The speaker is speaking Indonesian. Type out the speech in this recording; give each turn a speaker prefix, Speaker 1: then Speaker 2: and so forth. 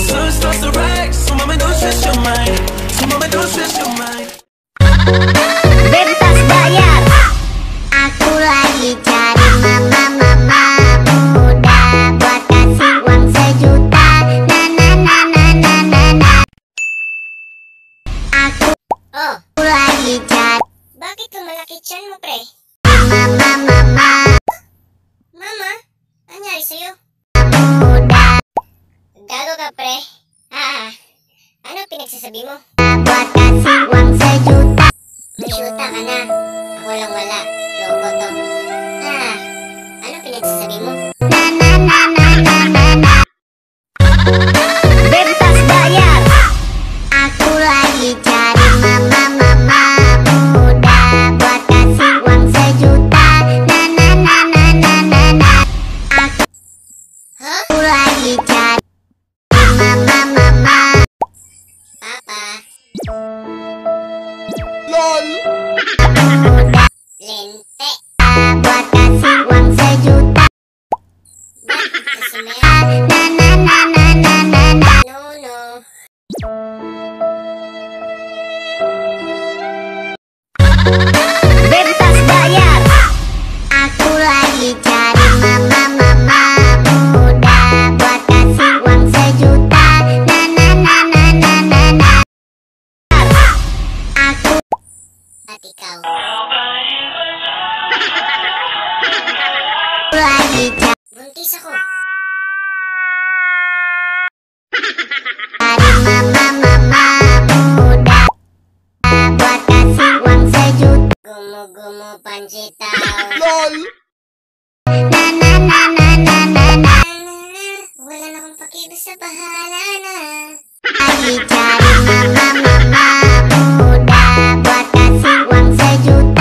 Speaker 1: soon starts to rise. So mama, don't stress your mind. So mama, don't stress your mind.
Speaker 2: Bebas bayar Aku lagi cari mama mama muda Buat kasih uang sejuta Na na na na na na na Aku
Speaker 3: Oh,
Speaker 2: lagi cari
Speaker 3: bakit lumalaki tiyan mo, pre?
Speaker 2: mama mama
Speaker 3: Mama, sa'yo? Pinagsasabi mo?
Speaker 2: Buat kasih uang sejuta
Speaker 3: May syuta ka na. Ako lang wala. Loko to. Ah, ano pinagsasabi mo?
Speaker 2: Bebas bayar. Aku lagi cari mama mama
Speaker 3: ikaw.
Speaker 2: lagi cari
Speaker 3: Buntis ako.
Speaker 2: mama mama muda Buat kasih uang sejuta
Speaker 3: Gumo-gumo pancitaw.
Speaker 2: Na na na na na na 요